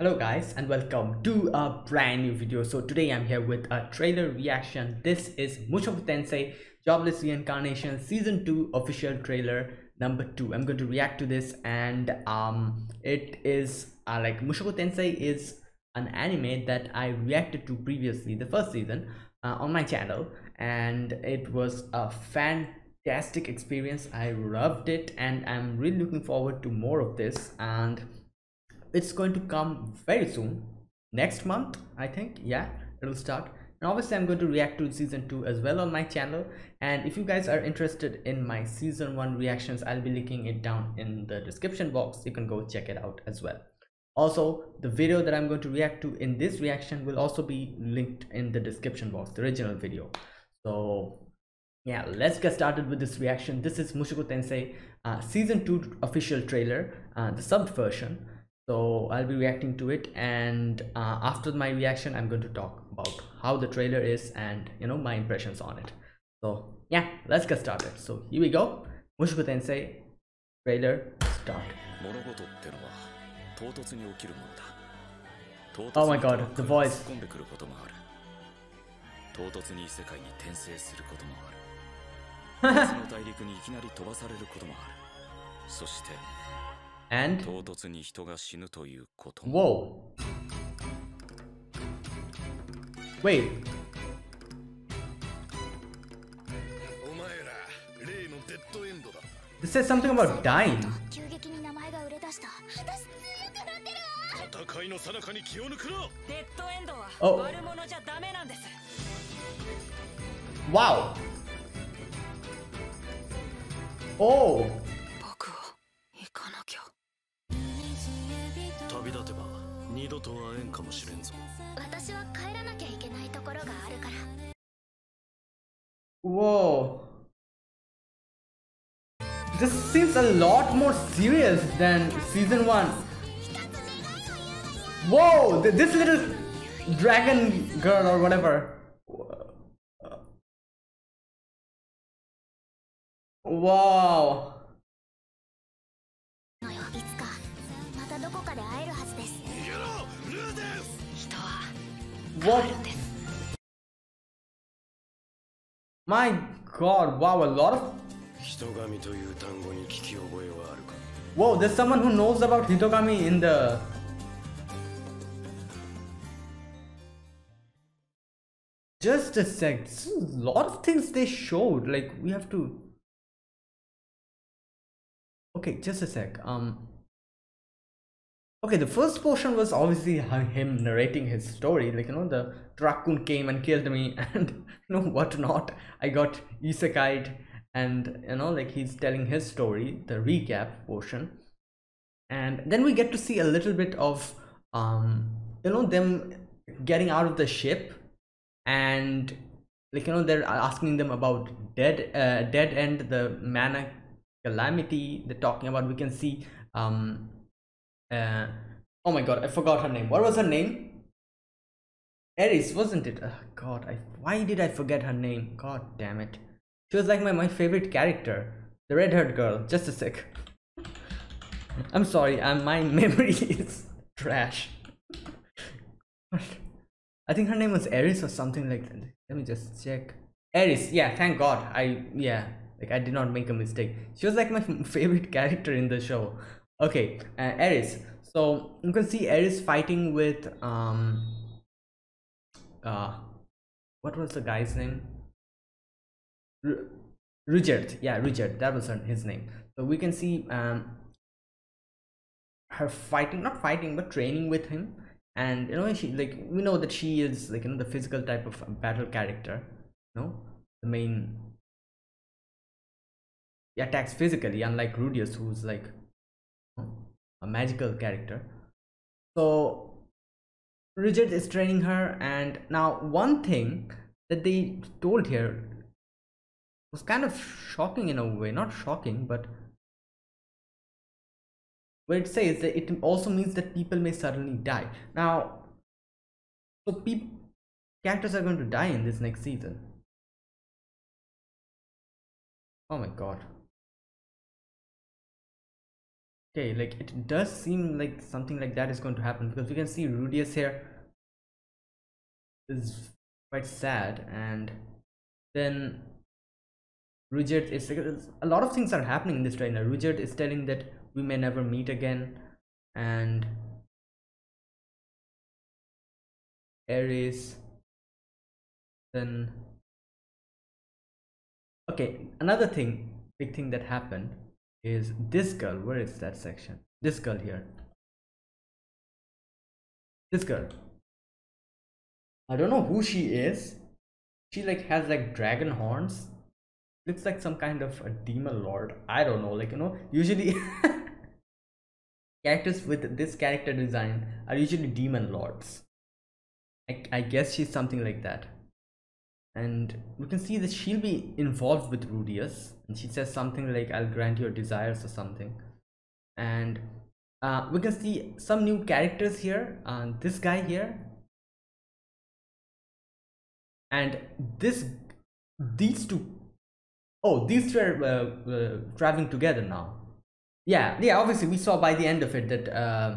Hello guys and welcome to a brand new video. So today I'm here with a trailer reaction. This is Mushoku Tensei Jobless Reincarnation Season 2 official trailer number 2. I'm going to react to this and um it is uh, like Mushoku Tensei is an anime that I reacted to previously the first season uh, on my channel and it was a fantastic experience. I loved it and I'm really looking forward to more of this and it's going to come very soon. Next month i think. Yeah it'll start. And obviously i'm going to react to season 2 as well on my channel. And if you guys are interested in my season 1 reactions i'll be linking it down in the description box. You can go check it out as well. Also the video that i'm going to react to in this reaction will also be linked in the description box the original video. So yeah let's get started with this reaction. This is mushoku tensei uh, season 2 official trailer uh, the sub version so i'll be reacting to it and uh, after my reaction i'm going to talk about how the trailer is and you know my impressions on it so yeah let's get started so here we go mushoku tensei trailer start 物事ってのは唐突に起きるものだ唐 Oh my に god, 人は the voice. 突っ込んでくることもある唐突に異世界に転生することもある別の大陸にいきなり飛ばされることもあるそして and? 唐突に人が死ぬということも。Whoa. Wait. お前ら例のデッドエンドだ。This says something about dying. 急激に名前が売れ出した。私強くなってるわ。戦いの最中に気を抜くな。デッドエンドはお悪者じゃダメなんです。Wow. Oh 二度と会えんかもしれんぞ私は帰らなきゃいけないところがあるから whoa this seems a lot more serious than season 1 whoa th- this little dragon girl or whatever wow What? My god, wow, a lot of... Whoa, there's someone who knows about Hitogami in the... Just a sec, a lot of things they showed, like, we have to... Okay, just a sec, um okay the first portion was obviously him narrating his story like you know the raccoon came and killed me and you know what not. I got isekai'd and you know like he's telling his story the recap portion. And then we get to see a little bit of um you know them getting out of the ship and like you know they're asking them about dead uh, dead end the mana calamity they're talking about we can see um uh oh my god i forgot her name what was her name Eris wasn't it oh, god i why did i forget her name god damn it she was like my, my favorite character the red-haired girl just a sec i'm sorry um, my memory is trash I think her name was Eris or something like that. Let me just check. Eris, yeah, thank God. I yeah, like I did not make a mistake. She was like my favorite character in the show. Okay, uh, Eris. So you can see Eris fighting with um uh what was the guy's name? R- Ruijerd. Yeah, Ruijerd. That was his name. So we can see um her fighting, not fighting, but training with him and you know she like we know that she is like you know the physical type of battle character you know the main he attacks physically unlike Rudeus who's like a magical character so Richard is training her and now one thing that they told here was kind of shocking in a way not shocking but where it says that it also means that people may suddenly die. Now, so people characters are going to die in this next season. Oh my god. Okay like it does seem like something like that is going to happen because we can see Rudeus here is quite sad and then Ruijerd is a lot of things are happening in this trailer. Ruijerd is telling that we may never meet again and Eris then okay another thing big thing that happened is this girl. Where is that section? This girl here. This girl. I don't know who she is. She like has like dragon horns. Looks like some kind of a demon lord. I don't know like you know usually characters with this character design are usually demon lords. I, I guess she's something like that and we can see that she'll be involved with Rudeus and she says something like I'll grant your desires or something. And uh, we can see some new characters here uh, this guy here. And this these two oh these two are uh, uh, traveling together now. Yeah yeah obviously we saw by the end of it that uh,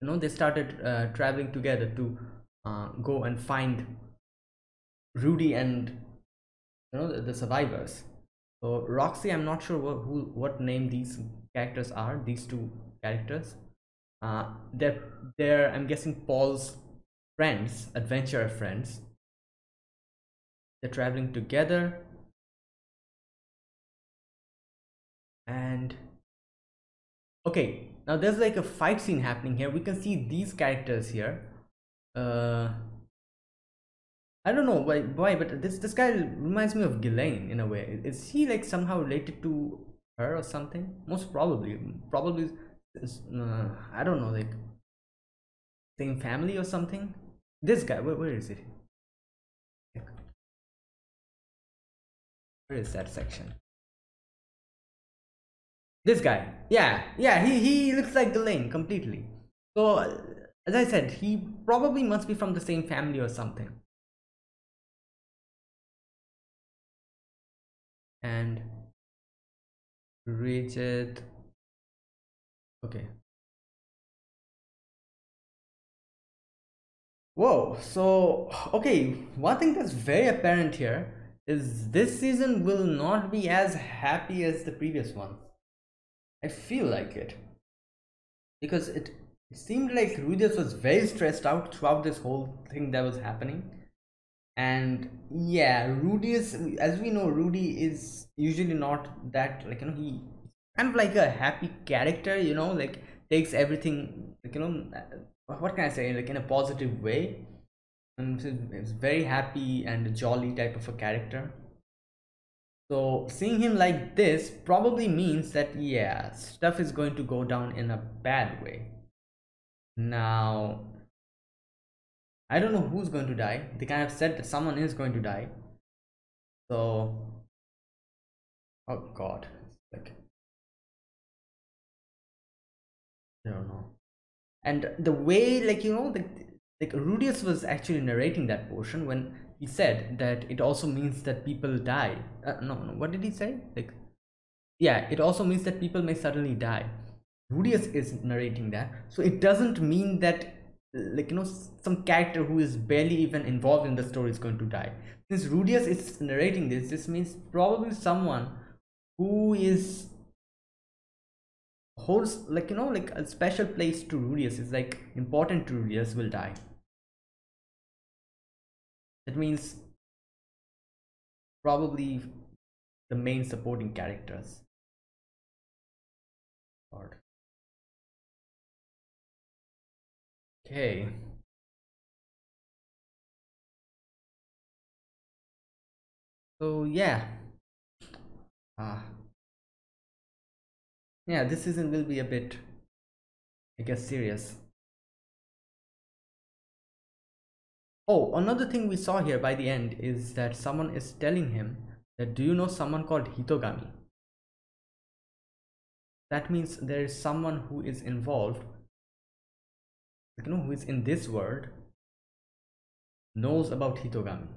you know they started uh, traveling together to go and find Rudy and you know the, the, survivors. So Roxy, I'm not sure what who what name these characters are. These two characters. Uh, they're they're I'm guessing Paul's friends, adventurer friends. They're traveling together. And okay, now there's like a fight scene happening here. We can see these characters here uh I don't know why why but this this guy reminds me of Ghislaine in a way. Is he like somehow related to her or something? Most probably probably uh, I don't know like same family or something? This guy where, where is it where is that section? This guy. Yeah yeah he he looks like Ghislaine completely. So as I said, he probably must be from the same family or something. And Ruijerd. Okay. Whoa, so okay, one thing that's very apparent here is this season will not be as happy as the previous one. I feel like it. Because it it seemed like Rudeus was very stressed out throughout this whole thing that was happening. And yeah, rudy is as we know, Rudy is usually not that, like, you know, he kind of like a happy character, you know, like takes everything, like, you know, uh, what can I say, like in a positive way. And it's very happy and jolly type of a character. So seeing him like this probably means that yeah, stuff is going to go down in a bad way. Now, I don't know who's going to die. They kind of said that someone is going to die. So, oh god, like, I don't know. And the way, like, you know, the, like Rudeus was actually narrating that portion when he said that it also means that people die. Uh, no, no, what did he say? Like, yeah, it also means that people may suddenly die. Rudeus is narrating that. So it doesn't mean that like you know some character who is barely even involved in the story is going to die. Since Rudeus is narrating this, this means probably someone who is holds like you know like a special place to Rudeus is like important to Rudeus will die. That means probably the main supporting characters. God. Okay. So yeah. Ah. Yeah, this season will be a bit, I guess, serious. Oh, another thing we saw here by the end is that someone is telling him that do you know someone called Hitogami? That means there is someone who is involved you know who is in this world knows about Hitogami.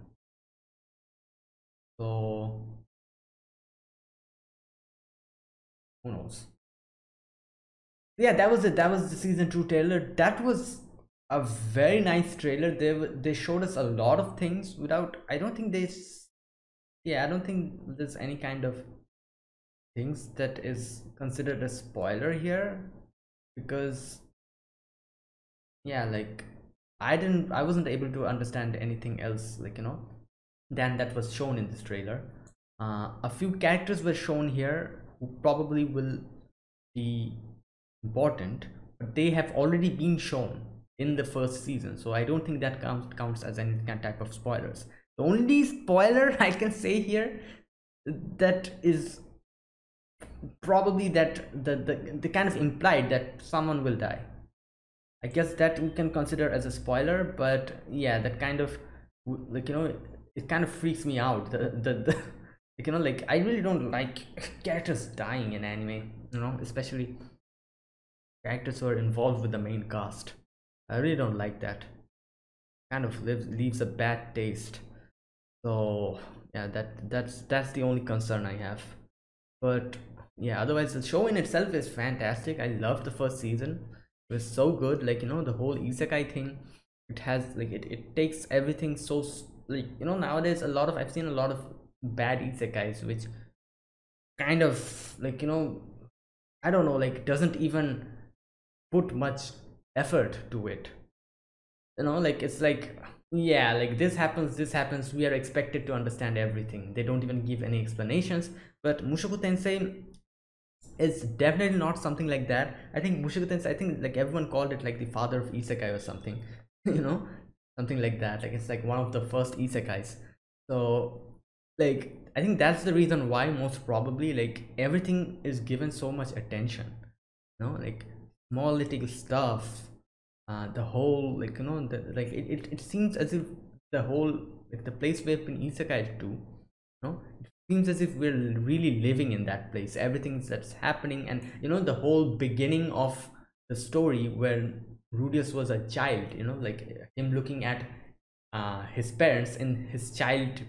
So who knows? yeah that was it that was the season two trailer that was a very nice trailer they they showed us a lot of things without i don't think they yeah i don't think there's any kind of things that is considered a spoiler here because yeah like i didn't i wasn't able to understand anything else like you know than that was shown in this trailer. Uh, a few characters were shown here who probably will be important but they have already been shown in the first season so i don't think that counts counts as any type of spoilers. The only spoiler i can say here that is probably that the, the the kind of implied that someone will die i guess that we can consider as a spoiler but yeah that kind of like you know it kind of freaks me out. The the, the you know like i really don't like characters dying in anime you know especially characters who are involved with the main cast. I really don't like that. Kind of lives, leaves a bad taste. So yeah that that's that's the only concern i have. But yeah otherwise the show in itself is fantastic. I love the first season was so good like you know the whole isekai thing it has like it, it takes everything so like you know nowadays a lot of i've seen a lot of bad isekais which kind of like you know i don't know like doesn't even put much effort to it. You know like it's like yeah like this happens this happens we are expected to understand everything. They don't even give any explanations. But mushoku tensei is definitely not something like that. I think mushoku i think like everyone called it like the father of isekai or something you know? Something like that. Like it's like one of the first isekais. So like i think that's the reason why most probably like everything is given so much attention you know? Like small little stuff uh, the whole like you know the, like it, it, it seems as if the whole like the place where we've been isekai to you know seems as if we're really living in that place. Everything that's happening and you know the whole beginning of the story where Rudeus was a child you know like him looking at uh, his parents in his child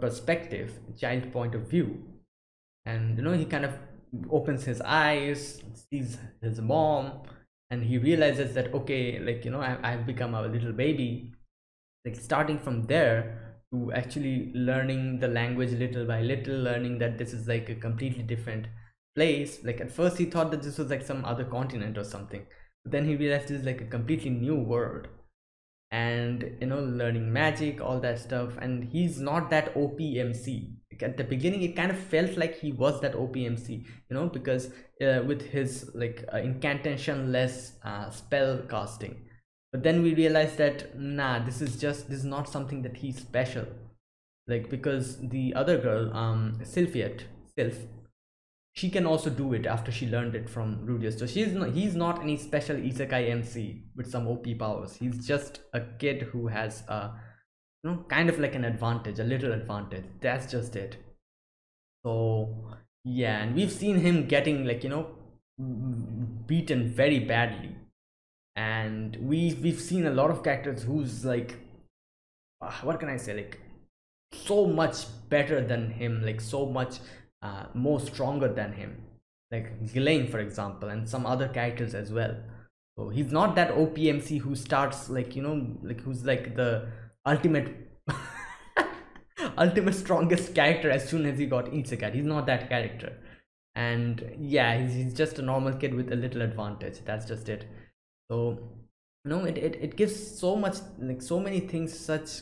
perspective child point of view. And you know he kind of opens his eyes sees his mom and he realizes that okay like you know I, i've become a little baby. Like starting from there to actually learning the language little by little learning that this is like a completely different place. Like at first he thought that this was like some other continent or something. But then he realized this is like a completely new world. And you know learning magic all that stuff. And he's not that opmc at the beginning it kind of felt like he was that opmc you know because uh, with his like uh, incantation less uh, spell casting but then we realized that nah this is just this is not something that he's special like because the other girl um Sylphiette sylph she can also do it after she learned it from Rudeus. So she's not he's not any special isekai MC with some OP powers. He's just a kid who has a you know kind of like an advantage, a little advantage. That's just it. So yeah, and we've seen him getting like you know beaten very badly. And we we've seen a lot of characters who's like uh, what can I say? Like so much better than him, like so much uh, more stronger than him. Like Ghislaine for example and some other characters as well. So he's not that opmc who starts like you know like who's like the ultimate ultimate strongest character as soon as he got isekai. He's not that character. And yeah he's, he's just a normal kid with a little advantage. That's just it so you know it, it, it gives so much like so many things such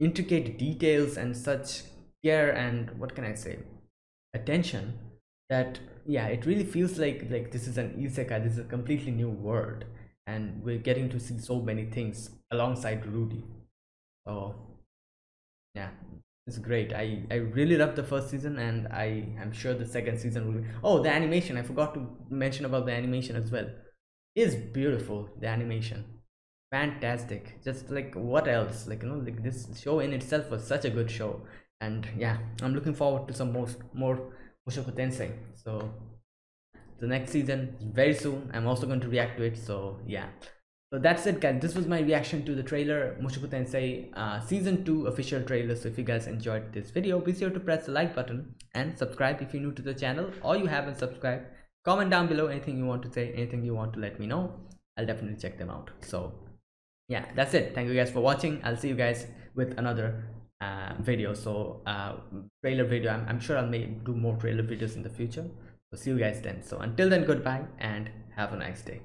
intricate details and such care and what can i say attention that yeah it really feels like like this is an isekai this is a completely new world. And we're getting to see so many things alongside rudy. So yeah it's great. I i really loved the first season and i i'm sure the second season will be oh the animation. I forgot to mention about the animation as well is beautiful the animation. Fantastic. Just like what else? Like you know like this show in itself was such a good show. And yeah i'm looking forward to some more more mushoku tensei so the next season very soon i'm also going to react to it. So yeah. So that's it guys. This was my reaction to the trailer mushoku tensei uh, season 2 official trailer. So if you guys enjoyed this video be sure to press the like button and subscribe if you're new to the channel or you haven't subscribed comment down below anything you want to say anything you want to let me know. I'll definitely check them out. So yeah that's it. Thank you guys for watching. I'll see you guys with another uh, video. So uh, trailer video. I'm, I'm sure i'll make do more trailer videos in the future. So see you guys then. So until then goodbye and have a nice day